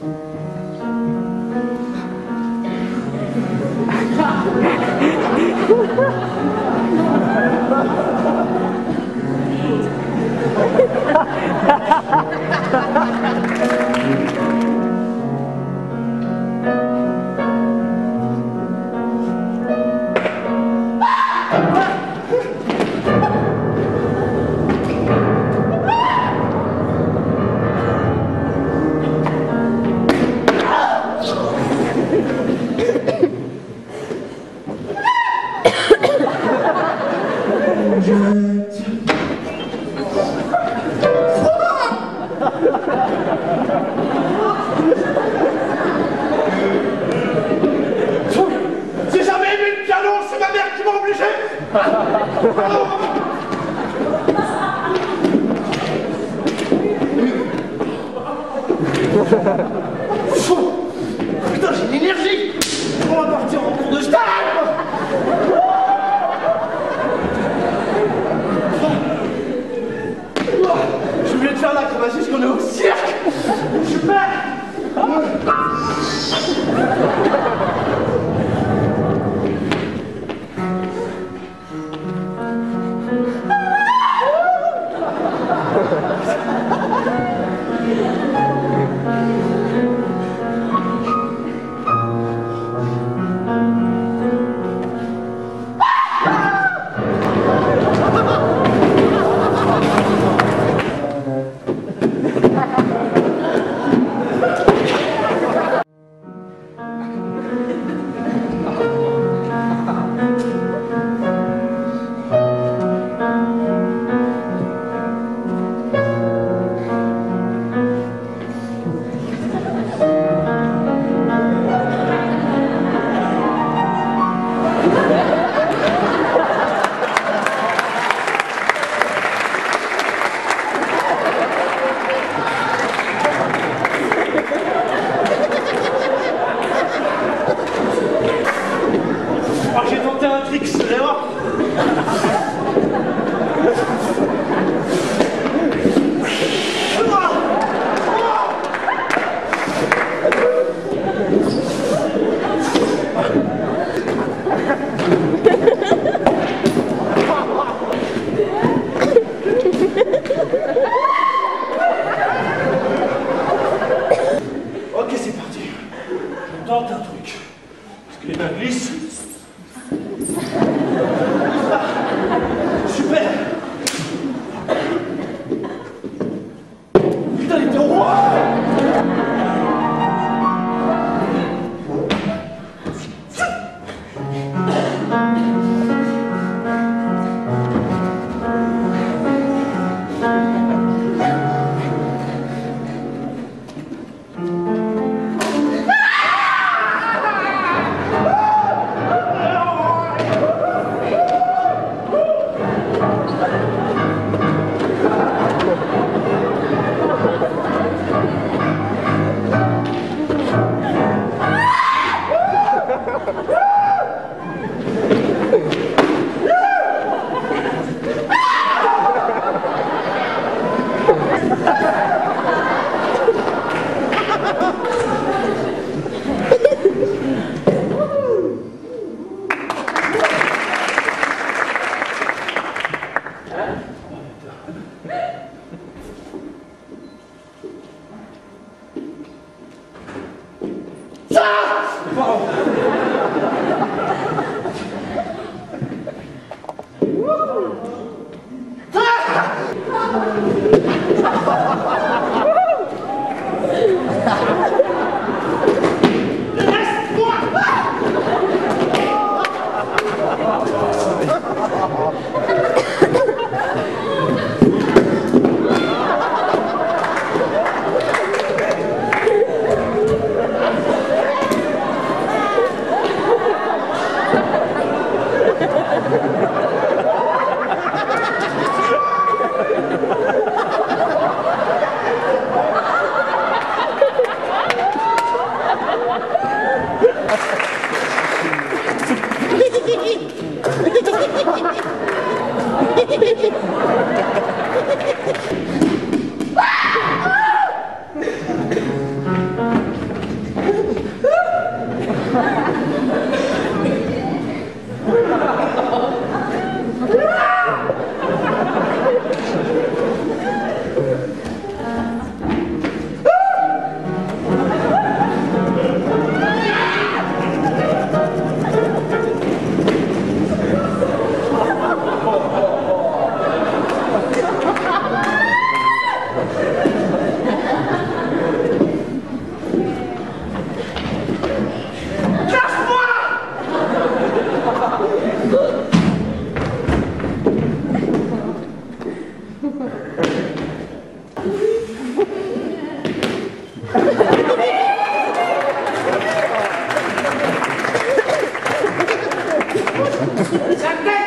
Ha ha ha! J'ai jamais aimé le piano, c'est ma mère qui m'a obligé. Putain, j'ai l'énergie On va partir en cours de stage ήταν λύση. ra ra Ha ha ha ha! 絶対